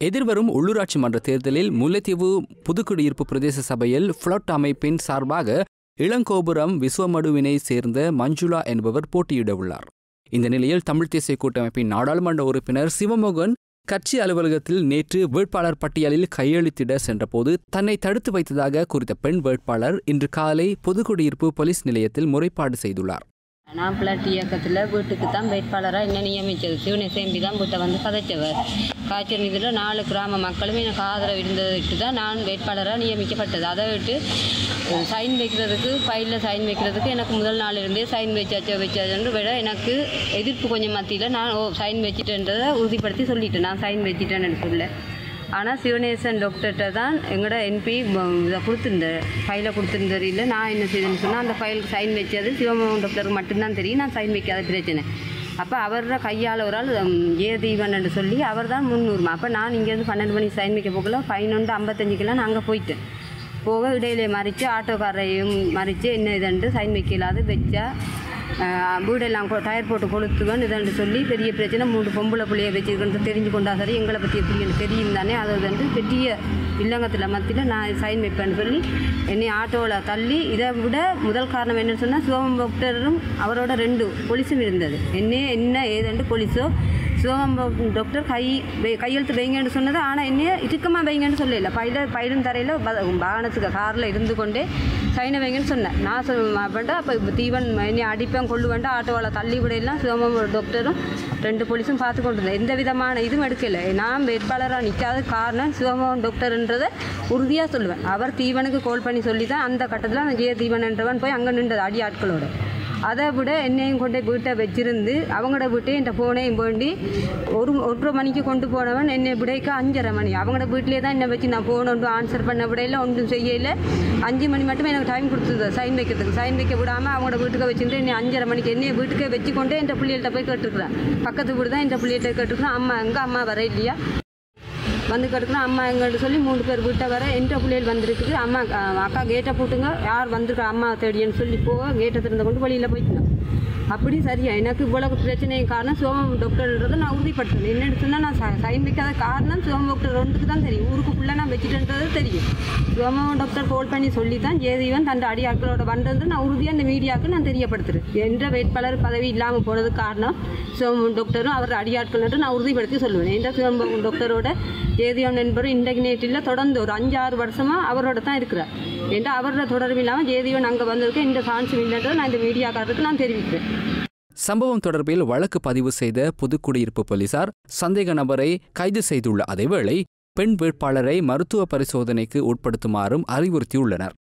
எதிர்வரும் உள்ளூராட்சி மன்ற தேர்தலில் முல்லைத்தீவு புதுக்குடியிருப்பு பிரதேச சபையில் ஃப்ளட் அமைப்பின் சார்பாக இளங்கோபுரம் விஸ்வமடுவினை சேர்ந்த மஞ்சுளா என்பவர் போட்டியிட உள்ளார். இந்த நிலையில் தமிழ் தேசிய கூட்டமைப்பின் நாடாளுமன்ற உறுப்பினர் சிவமோகன் கட்சி அலுவலகத்தில் நேற்று வேட்பாளர் பட்டியலில் கையெழுத்திட சென்றபோது தன்னை தடுத்து வைத்ததாக குறித்த பெண் வேட்பாளர் இன்று காலை புதுக்குடியிருப்பு போலீஸ் நிலையத்தில் முறைப்பாடு செய்துள்ளார். நான் பிளாட் இயக்கத்தில் வீட்டுக்கு தான் வேட்பாளராக என்ன நியமித்தது. சிவனை சேம்பி தான் வீட்டை வந்து கதைச்சவர் காய்ச்சல் இதில் நாலு கிராம மக்களும் எனக்கு ஆதரவு இருந்ததுட்டு தான் நான் வேட்பாளராக நியமிக்கப்பட்டது. அதை விட்டு சைன் வைக்கிறதுக்கு ஃபைலில் சைன் வைக்கிறதுக்கு எனக்கு முதல் நாள் இருந்தே சைன் வச்சாச்சோ வச்சாச்சோன்னு விட எனக்கு எதிர்ப்பு கொஞ்சம் மத்தியில் நான் ஓ சைன் வச்சிட்டேன்றதை உறுதிப்படுத்தி சொல்லிட்டேன். நான் சைன் வச்சிட்டேன்னு சொல்ல ஆனால் சிவநேசன் டாக்டர்கிட்ட தான் எங்களோட என்பி இதை கொடுத்துருந்தார் ஃபைலை கொடுத்துருந்தார் இல்லை நான் என்ன செய்தேன்னு சொன்னால் அந்த ஃபைலுக்கு சைன் வச்சது சிவமோகன் டாக்டருக்கு மட்டும்தான் தெரியும். நான் சைன் வைக்காத பிரச்சனை. அப்போ அவரோட கையால் ஒரு ஆள் ஏ தீவன் சொல்லி அவர் தான் முந்நூறுமா அப்போ நான் இங்கேருந்து பன்னெண்டு மணிக்கு சைன் வைக்க போகல. பதினொன்று ஐம்பத்தஞ்சுக்கெல்லாம் நான் அங்கே போயிட்டேன். போக இடையிலே மறித்து ஆட்டோக்காரையும் மறித்து என்ன இதுன்ட்டு சைன் வைக்கலாது வச்சா வீடெல்லாம் கொ- டயர் போட்டு கொளுத்துவேன் இதாண்டு சொல்லி பெரிய பிரச்சனை. மூணு பொம்பளை பிள்ளைய வச்சுருக்கேன்னு தெரிஞ்சு கொண்டா சரி எங்களை பற்றி எப்படி எனக்கு தெரியும் தானே? அது வந்து பெரிய இல்லங்கத்தில் மத்தியில் நான் சைன் வைப்பேன்னு சொல்லி என்னை ஆட்டோவில் தள்ளி இதை விட முதல் காரணம் என்னன்னு சொன்னால் சிவம் டாக்டரும் அவரோட ரெண்டு போலீஸும் இருந்தது. என்ன என்ன ஏதுண்டு போலீஸோ சிவகம் டாக்டர் கை கையெழுத்து வைங்கன்னு சொன்னது. ஆனால் என்னையே இறுக்கமாக வைங்கன்னு சொல்லல. பயில பயிலும் தரையில் வாகனத்துக்கு காரில் இருந்து கொண்டே சைனை வைங்கன்னு சொன்னேன். நான் அப்படின்ட்டு அப்போ தீவன் இனி அடிப்பேன் கொள்ளுவேன்ட்டு ஆட்டோவில் தள்ளி விடையெல்லாம் சிவகம் டாக்டரும் ரெண்டு போலீஸும் பார்த்து கொண்டு இருந்தேன். எந்த விதமான இதுவும் எடுக்கலை. நான் வேட்பாளராக நிற்காத காரணம் சிவமோகன் டாக்டர்ன்றதை உறுதியாக சொல்லுவேன். அவர் தீவனுக்கு கால் பண்ணி சொல்லி தான் அந்த கட்டத்தில் அந்த ஜெய தீவன்ன்றவன் போய் அங்கே நின்றது அடி ஆட்களோட அதை விட என்னையும் கொண்டு போய் வீட்டை வச்சிருந்து அவங்களோட வீட்டையும் என் ஃபோனையும் வேண்டி ஒரு ஒன்றரை மணிக்கு கொண்டு போனவன் என்னை விடைக்கு அஞ்சரை மணி. அவங்களோட வீட்டிலே தான் என்னை வச்சு நான் ஃபோன் ஒன்று ஆன்சர் பண்ண விடையில ஒன்றும் செய்யல. அஞ்சு மணி மட்டும் எனக்கு டைம் கொடுத்தது சைன் வைக்கிறதுக்கு. சைன் வைக்க விடாமல் அவங்களோட வீட்டுக்கு வச்சுட்டு என்னை அஞ்சரை மணிக்கு என்னைய வீட்டுக்கே வச்சு கொண்டு என் பிள்ளைகள்கிட்ட போய் கேட்டுருக்குறேன். பக்கத்து வீடு தான் என் பிள்ளைகிட்ட கேட்டுருக்குறேன். அம்மா எங்கே அம்மா வர இல்லையா? வந்து கேட்டுக்கிறோம் அம்மா எங்கள்கிட்ட சொல்லி மூணு பேர் வீட்டை வர என்ற பிள்ளைகள் வந்திருக்குது. அம்மா அக்கா கேட்டை போட்டுங்க. யார் வந்திருக்கா அம்மா தேடியன்னு சொல்லி போக கேட்டை திறந்து கொண்டு வெளியில் போயிட்டேன் அப்படி சரியா எனக்கு இவ்வளவு பிரச்சனையும் காரணம் சோமம் டாக்டர்ன்றதை நான் உறுதிப்படுத்தணும் என்னென்னு சொன்னால் நான் ச- சைன் வைக்காத காரணம் சோமம் டாக்டர் ஒன்றுக்கு தான் தெரியும். ஊருக்குள்ளே நான் வச்சுட்டுன்றது தெரியும். சோமம் டாக்டர் கால் பண்ணி சொல்லி தான் ஜேதீவன் தன் அடியாட்களோட வந்தது நான் உறுதியாக இந்த மீடியாவுக்கு நான் தெரியப்படுத்துகிறேன் என்ற வேட்பாளர் பதவி இல்லாமல் போனதுக்கு காரணம் சிவம் டாக்டரும் அவர் அடியாட்கள் என்று நான் உறுதிப்படுத்தி சொல்லுவேன். என்ற சோமம் டாக்டரோட ஜேதீவன் என்பவர் இன்றைக்கு நேற்றில் தொடர்ந்து ஒரு அஞ்சாறு வருஷமாக அவரோட தான் இருக்கிறார். என்ற அவரோட தொடர்பு இல்லாமல் ஜெயதீவன் அங்கே வந்ததுக்கு இந்த சான்ஸும் இல்லைன்றதை நான் இந்த மீடியாக்காரருக்கு நான் தெரிவிக்கிறேன். சம்பவம் தொடர்பில் வழக்கு பதிவு செய்த புதுக்குடியிருப்பு போலீசார் சந்தேக நபரை கைது செய்துள்ள அதேவேளை பெண் வேட்பாளரை மருத்துவ பரிசோதனைக்கு உட்படுத்துமாறும் அறிவுறுத்தியுள்ளனர்.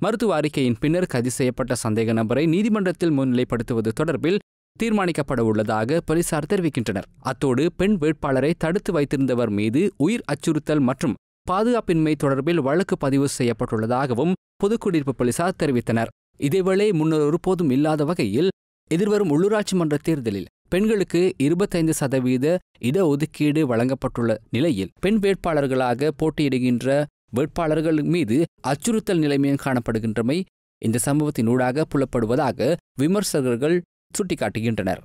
மருத்துவ அறிக்கையின் பின்னர் கைது செய்யப்பட்ட சந்தேக நபரை நீதிமன்றத்தில் முன்னிலைப்படுத்துவது தொடர்பில் தீர்மானிக்கப்பட உள்ளதாக போலீசார் தெரிவிக்கின்றனர். அத்தோடு பெண் வேட்பாளரை தடுத்து வைத்திருந்தவர் மீது உயிர் அச்சுறுத்தல் மற்றும் பாதுகாப்பின்மை தொடர்பில் வழக்கு பதிவு செய்யப்பட்டுள்ளதாகவும் பொதுக்குடியிருப்பு போலீசார் தெரிவித்தனர். இதேவேளை முன்னர் ஒருபோதும் இல்லாத வகையில் எதிர்வரும் உள்ளூராட்சி மன்ற தேர்தலில் பெண்களுக்கு இருபத்தைந்து சதவீத இடஒதுக்கீடு வழங்கப்பட்டுள்ள நிலையில் பெண் வேட்பாளர்களாக போட்டியிடுகின்ற வேட்பாளர்கள் மீது அச்சுறுத்தல் நிலைமையும் காணப்படுகின்றமை இந்த சம்பவத்தினூடாக புலப்படுவதாக விமர்சகர்கள் சுட்டிக்காட்டுகின்றனர்.